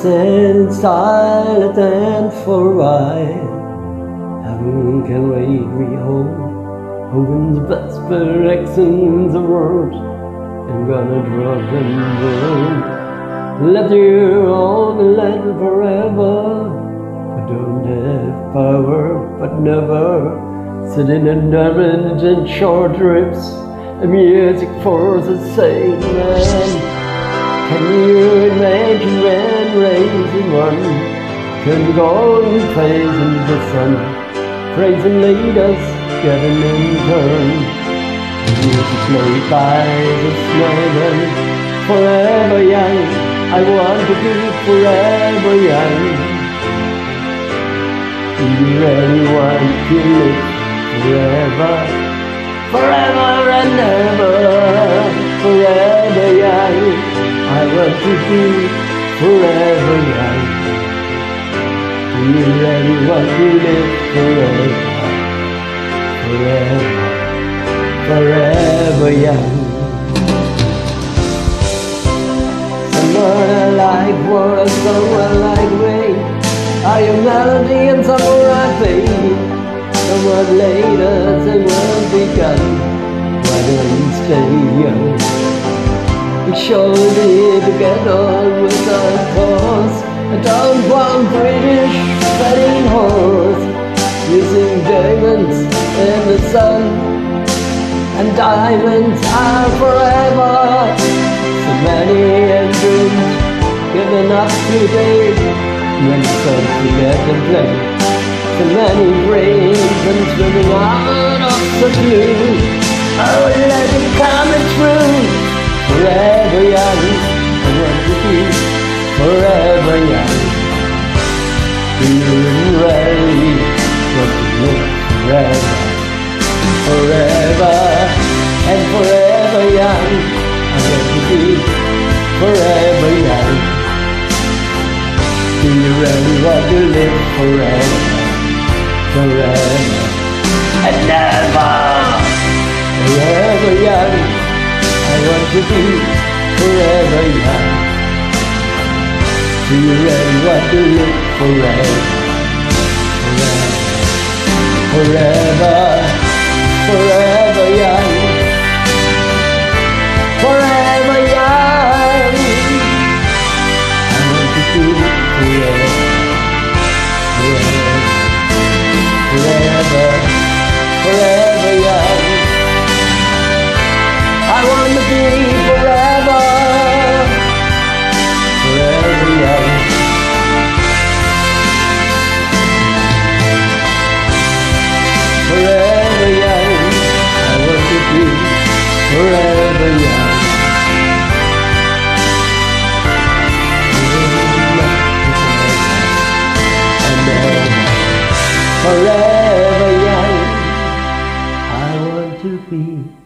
Stand silent and for a while. Heaven can we hope. Hoping the best directions the world. I'm gonna drop them. Let you on the land forever. I don't have power, but never. Sitting in diamonds and short trips. A music for the same man. Can you imagine when raising one can go and praising the sun, praising leaders, getting in turn. Music made by the snowman, forever young. I want to be forever young. Do you want to live forever I to be forever young. You really want to live forever? Forever, forever young. Someone like water, someone like rain. Are you melody and someone like pain? Someone later, someone begun. Why don't you stay young? Surely to get on with our cause. Don't want British betting horse using diamonds in the sun. And diamonds are forever. So many engines given up today. Many songs to get and play. So many brains and swimming out of the blue. Oh, let it come through Feeling ready, want to live forever, forever and forever young. I want to be forever young. Do you really want to live forever, forever and never, forever young? I want to be forever young. Do you really want to live? Forever, forever, forever young. Forever young. I want to be forever, forever, forever, forever forever young. I want to be